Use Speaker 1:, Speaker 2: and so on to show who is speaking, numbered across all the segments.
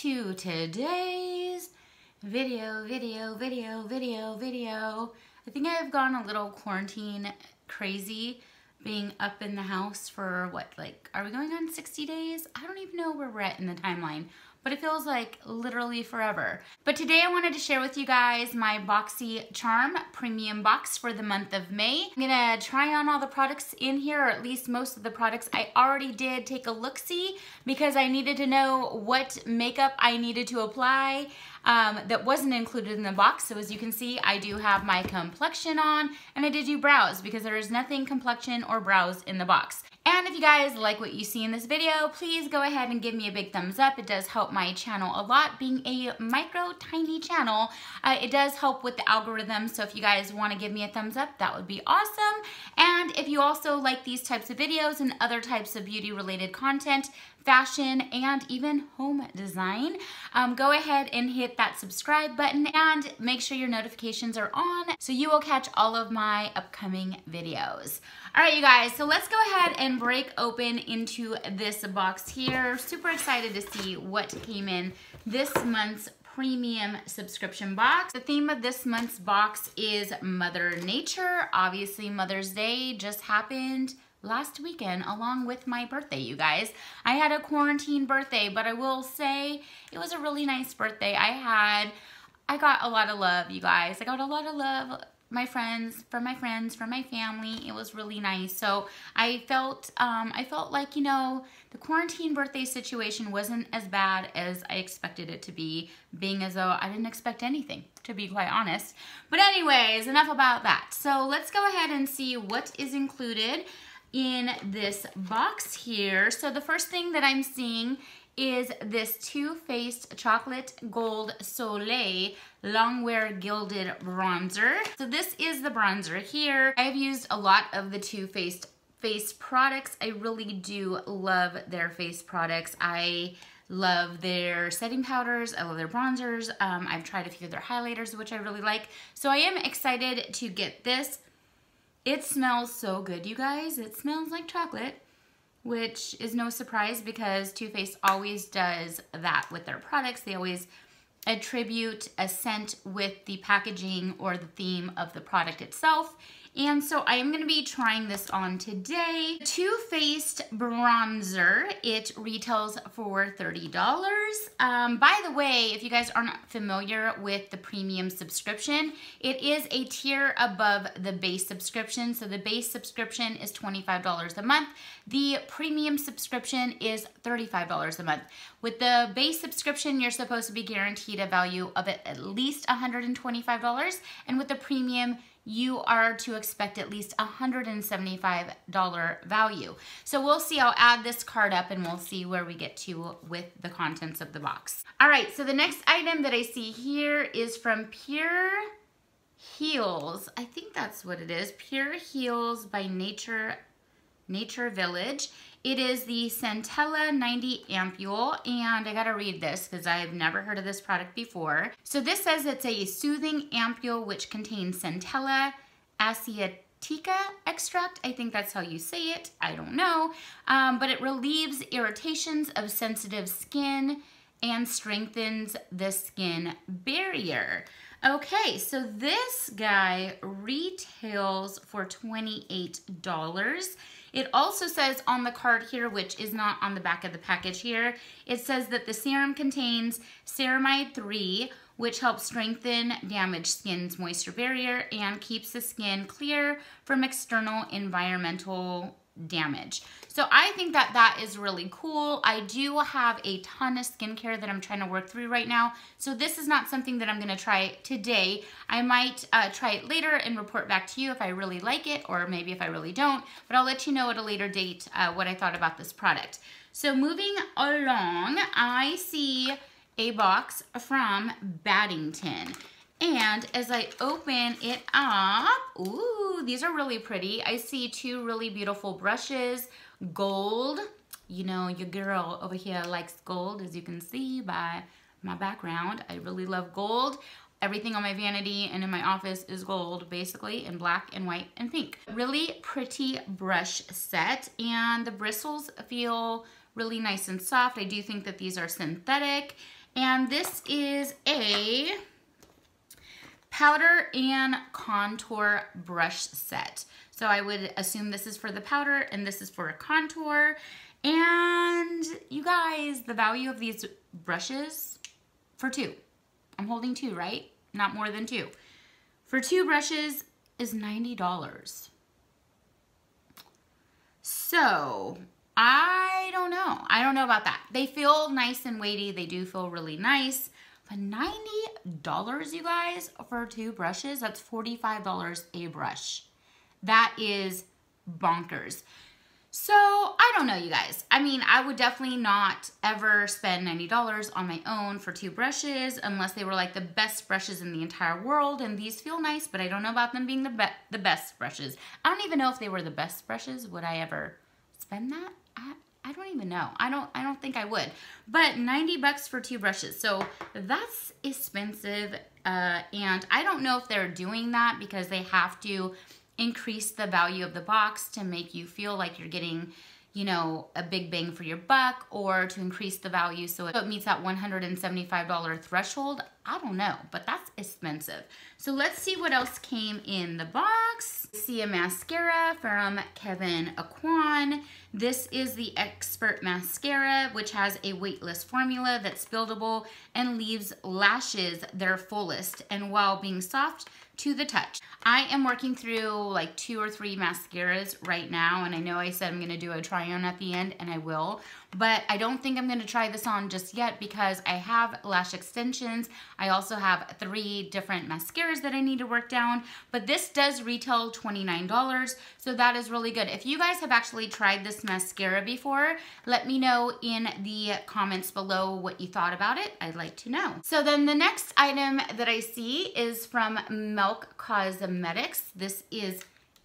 Speaker 1: to today's video, video, video, video, video. I think I've gone a little quarantine crazy being up in the house for what, like, are we going on 60 days? I don't even know where we're at in the timeline but it feels like literally forever. But today I wanted to share with you guys my BoxyCharm premium box for the month of May. I'm gonna try on all the products in here, or at least most of the products. I already did take a look-see because I needed to know what makeup I needed to apply um, that wasn't included in the box. So as you can see, I do have my complexion on and I did do brows because there is nothing complexion or brows in the box. And if you guys like what you see in this video, please go ahead and give me a big thumbs up. It does help my channel a lot. Being a micro tiny channel, uh, it does help with the algorithm. So if you guys want to give me a thumbs up, that would be awesome. And if you also like these types of videos and other types of beauty related content, fashion, and even home design, um, go ahead and hit that subscribe button and make sure your notifications are on so you will catch all of my upcoming videos. All right, you guys, so let's go ahead and break open into this box here. Super excited to see what came in this month's premium subscription box. The theme of this month's box is Mother Nature. Obviously, Mother's Day just happened last weekend along with my birthday, you guys. I had a quarantine birthday, but I will say it was a really nice birthday. I had, I got a lot of love, you guys. I got a lot of love my friends, from my friends, from my family. It was really nice. So I felt, um, I felt like, you know, the quarantine birthday situation wasn't as bad as I expected it to be, being as though I didn't expect anything, to be quite honest. But anyways, enough about that. So let's go ahead and see what is included in this box here. So the first thing that I'm seeing is this Too Faced Chocolate Gold Soleil Longwear Gilded Bronzer. So this is the bronzer here. I've used a lot of the Too Faced face products. I really do love their face products. I love their setting powders. I love their bronzers. Um, I've tried a few of their highlighters, which I really like. So I am excited to get this. It smells so good, you guys. It smells like chocolate, which is no surprise because Too Faced always does that with their products. They always attribute a scent with the packaging or the theme of the product itself. And so I am going to be trying this on today. Too Faced Bronzer. It retails for $30. Um, by the way, if you guys aren't familiar with the premium subscription, it is a tier above the base subscription. So the base subscription is $25 a month. The premium subscription is $35 a month. With the base subscription, you're supposed to be guaranteed a value of at least $125. And with the premium, you are to expect at least $175 value. So we'll see, I'll add this card up and we'll see where we get to with the contents of the box. All right, so the next item that I see here is from Pure Heels. I think that's what it is. Pureheal's by Nature, Nature Village. It is the Centella 90 Ampule, and I gotta read this because I've never heard of this product before. So this says it's a soothing ampule which contains Centella asiatica extract. I think that's how you say it. I don't know. Um, but it relieves irritations of sensitive skin and strengthens the skin barrier. Okay, so this guy retails for $28. It also says on the card here, which is not on the back of the package here, it says that the serum contains ceramide 3, which helps strengthen damaged skin's moisture barrier and keeps the skin clear from external environmental damage. So I think that that is really cool. I do have a ton of skincare that I'm trying to work through right now. So this is not something that I'm gonna try today. I might uh, try it later and report back to you if I really like it or maybe if I really don't, but I'll let you know at a later date uh, what I thought about this product. So moving along, I see a box from Baddington. And as I open it up, ooh, these are really pretty. I see two really beautiful brushes, gold. You know, your girl over here likes gold, as you can see by my background. I really love gold. Everything on my vanity and in my office is gold, basically, in black and white and pink. Really pretty brush set, and the bristles feel really nice and soft. I do think that these are synthetic And this is a powder and contour brush set. So I would assume this is for the powder and this is for a contour. And you guys, the value of these brushes for two. I'm holding two, right? Not more than two. For two brushes is $90. So I don't know. I don't know about that. They feel nice and weighty. They do feel really nice. But $90, you guys, for two brushes, that's $45 a brush. That is bonkers. So I don't know, you guys. I mean, I would definitely not ever spend $90 on my own for two brushes unless they were like the best brushes in the entire world. And these feel nice, but I don't know about them being the, be the best brushes. I don't even know if they were the best brushes. Would I ever spend that? I, don't even know. I don't I don't think I would. But 90 bucks for two brushes. So that's expensive. Uh, and I don't know if they're doing that because they have to increase the value of the box to make you feel like you're getting you know, a big bang for your buck or to increase the value so it meets that $175 threshold. I don't know, but that's expensive. So let's see what else came in the box. See a mascara from Kevyn Aucoin. This is the Expert Mascara, which has a weightless formula that's buildable and leaves lashes their fullest and while being soft to the touch. I am working through like two or three mascaras right now, and I know I said I'm gonna do a try on at the end, and I will, but I don't think I'm gonna try this on just yet because I have lash extensions. I also have three different mascaras that I need to work down, but this does retail $29, so that is really good. If you guys have actually tried this mascara before, let me know in the comments below what you thought about it. I'd like to know. So then the next item that I see is from Milk Cosmetics. This is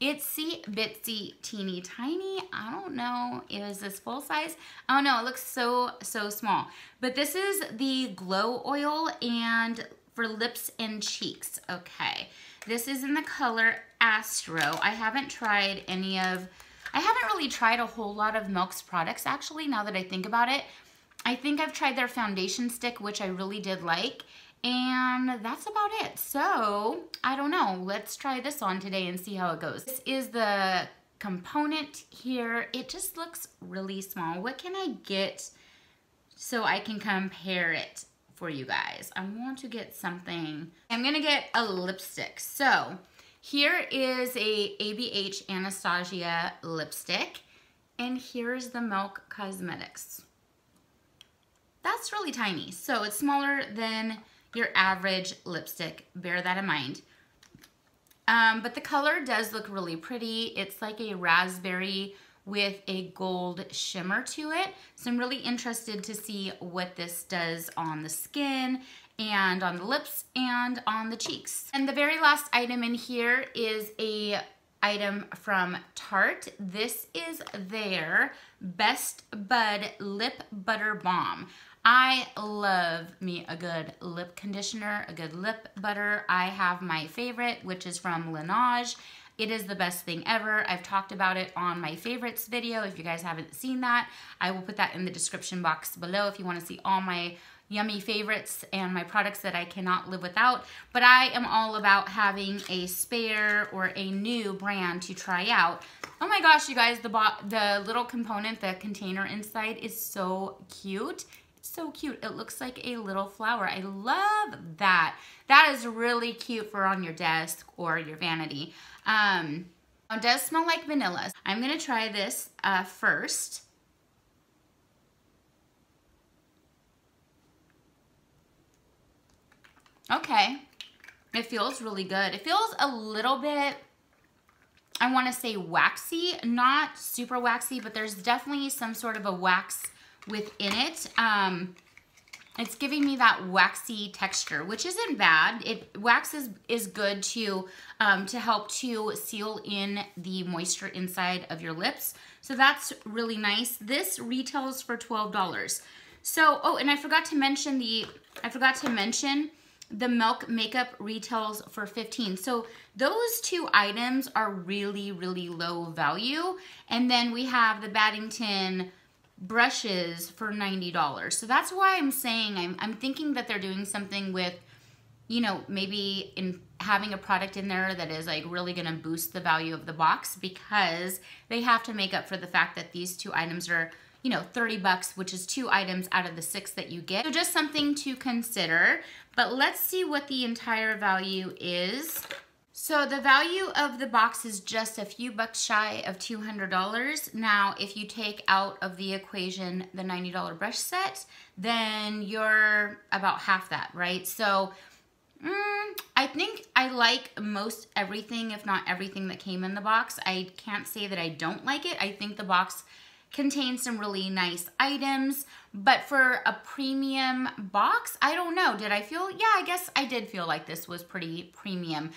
Speaker 1: Itsy Bitsy Teeny Tiny. I don't know. Is this full size? Oh no, it looks so, so small. But this is the Glow Oil and for lips and cheeks. Okay. This is in the color Astro. I haven't tried any of, I haven't really tried a whole lot of Milk's products actually, now that I think about it. I think I've tried their foundation stick, which I really did like. And that's about it. So, I don't know. Let's try this on today and see how it goes. This is the component here. It just looks really small. What can I get so I can compare it for you guys? I want to get something. I'm to get a lipstick. So, here is a ABH Anastasia lipstick. And here's the Milk Cosmetics. That's really tiny. So, it's smaller than your average lipstick. Bear that in mind. Um, but the color does look really pretty. It's like a raspberry with a gold shimmer to it. So I'm really interested to see what this does on the skin and on the lips and on the cheeks. And the very last item in here is a item from Tarte. This is their Best Bud Lip Butter Balm. I love me a good lip conditioner, a good lip butter. I have my favorite, which is from Laneige. It is the best thing ever. I've talked about it on my favorites video. If you guys haven't seen that, I will put that in the description box below if you want to see all my yummy favorites and my products that I cannot live without. But I am all about having a spare or a new brand to try out. Oh my gosh, you guys, the, the little component, the container inside is so cute so cute. It looks like a little flower. I love that. That is really cute for on your desk or your vanity. Um, it does smell like vanilla. I'm to try this uh, first. Okay. It feels really good. It feels a little bit, I want to say waxy, not super waxy, but there's definitely some sort of a wax within it. Um, it's giving me that waxy texture, which isn't bad. It wax is, is good to um, to help to seal in the moisture inside of your lips. So that's really nice. This retails for $12. So, oh, and I forgot to mention the, I forgot to mention the Milk Makeup retails for 15. So those two items are really, really low value. And then we have the Baddington brushes for $90. So that's why I'm saying I'm, I'm thinking that they're doing something with, you know, maybe in having a product in there that is like really gonna boost the value of the box because they have to make up for the fact that these two items are you know, 30 bucks, which is two items out of the six that you get. So just something to consider, but let's see what the entire value is. So the value of the box is just a few bucks shy of $200. Now, if you take out of the equation the $90 brush set, then you're about half that, right? So mm, I think I like most everything, if not everything that came in the box. I can't say that I don't like it. I think the box contains some really nice items, but for a premium box, I don't know. Did I feel, yeah, I guess I did feel like this was pretty premium.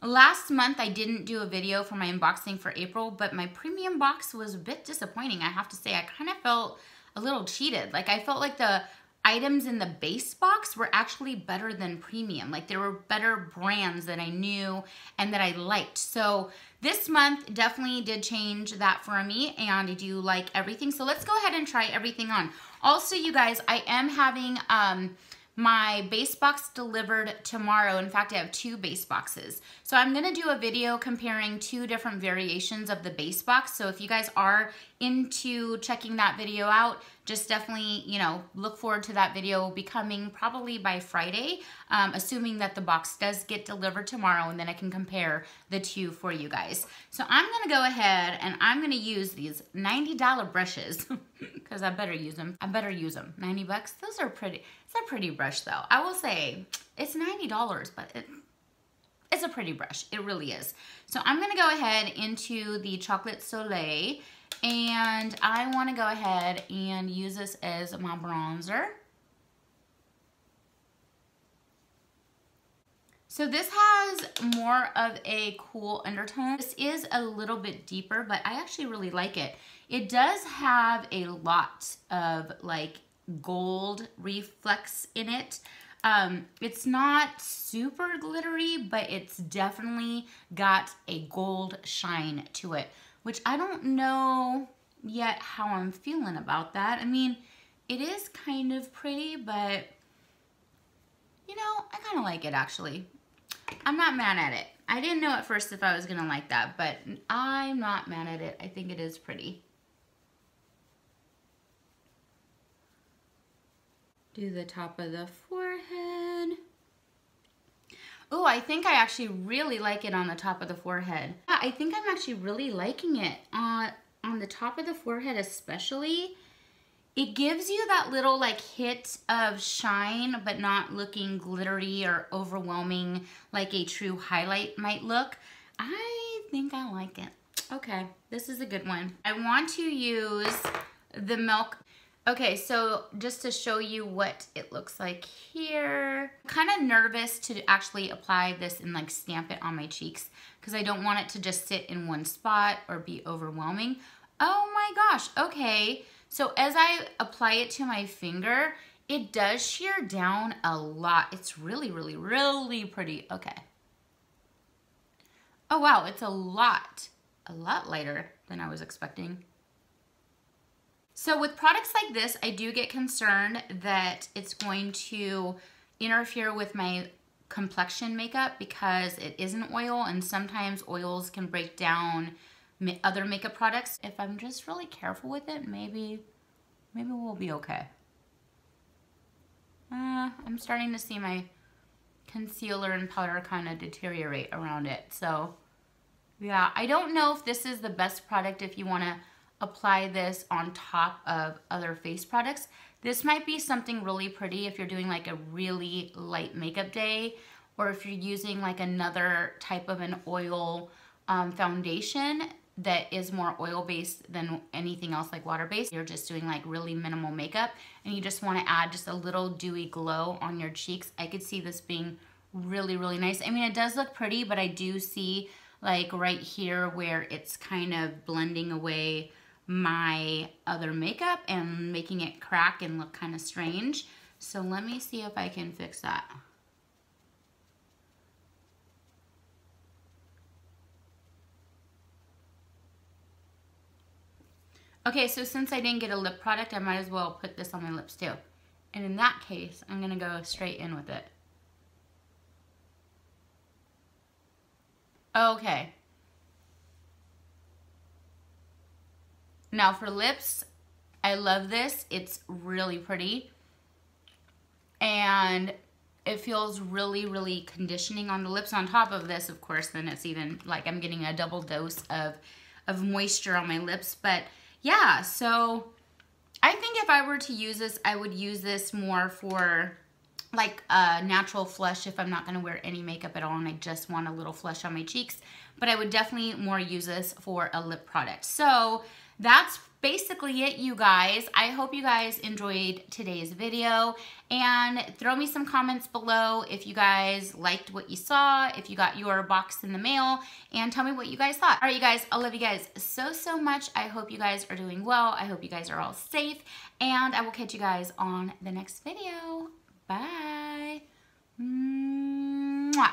Speaker 1: Last month, I didn't do a video for my unboxing for April, but my premium box was a bit disappointing, I have to say. I kind of felt a little cheated. Like, I felt like the items in the base box were actually better than premium. Like, there were better brands that I knew and that I liked. So, this month definitely did change that for me, and I do like everything. So, let's go ahead and try everything on. Also, you guys, I am having... um my base box delivered tomorrow. In fact, I have two base boxes. So I'm gonna do a video comparing two different variations of the base box. So if you guys are into checking that video out, just definitely, you know, look forward to that video becoming probably by Friday, um, assuming that the box does get delivered tomorrow and then I can compare the two for you guys. So I'm gonna go ahead and I'm gonna use these $90 brushes because I better use them. I better use them. 90 bucks, those are pretty, it's a pretty brush though. I will say it's $90, but it, it's a pretty brush. It really is. So I'm gonna go ahead into the Chocolate Soleil and I wanna go ahead and use this as my bronzer. So this has more of a cool undertone. This is a little bit deeper, but I actually really like it. It does have a lot of like gold reflex in it. Um, it's not super glittery, but it's definitely got a gold shine to it which I don't know yet how I'm feeling about that. I mean, it is kind of pretty, but you know, I kind of like it actually. I'm not mad at it. I didn't know at first if I was going to like that, but I'm not mad at it. I think it is pretty. Do the top of the forehead. Oh, I think I actually really like it on the top of the forehead. Yeah, I think I'm actually really liking it. Uh, on the top of the forehead especially, it gives you that little like hit of shine, but not looking glittery or overwhelming like a true highlight might look. I think I like it. Okay, this is a good one. I want to use the Milk Okay, so just to show you what it looks like here, kind of nervous to actually apply this and like stamp it on my cheeks because I don't want it to just sit in one spot or be overwhelming. Oh my gosh, okay. So as I apply it to my finger, it does shear down a lot. It's really, really, really pretty. Okay. Oh wow, it's a lot, a lot lighter than I was expecting. So with products like this, I do get concerned that it's going to interfere with my complexion makeup because it is an oil and sometimes oils can break down other makeup products. If I'm just really careful with it, maybe, maybe we'll be okay. Uh, I'm starting to see my concealer and powder kind of deteriorate around it. So yeah, I don't know if this is the best product if you want to apply this on top of other face products. This might be something really pretty if you're doing like a really light makeup day or if you're using like another type of an oil um, foundation that is more oil based than anything else like water based. You're just doing like really minimal makeup and you just wanna add just a little dewy glow on your cheeks. I could see this being really, really nice. I mean, it does look pretty, but I do see like right here where it's kind of blending away my other makeup and making it crack and look kind of strange. So let me see if I can fix that. Okay, so since I didn't get a lip product, I might as well put this on my lips too. And in that case, I'm gonna go straight in with it. Okay. Now for lips, I love this. It's really pretty. And it feels really, really conditioning on the lips. On top of this, of course, then it's even like I'm getting a double dose of, of moisture on my lips. But yeah, so I think if I were to use this, I would use this more for like a natural flush if I'm not going to wear any makeup at all and I just want a little flush on my cheeks. But I would definitely more use this for a lip product. So that's basically it, you guys. I hope you guys enjoyed today's video and throw me some comments below if you guys liked what you saw, if you got your box in the mail, and tell me what you guys thought. All right, you guys, I love you guys so, so much. I hope you guys are doing well. I hope you guys are all safe, and I will catch you guys on the next video. Bye. Mwah.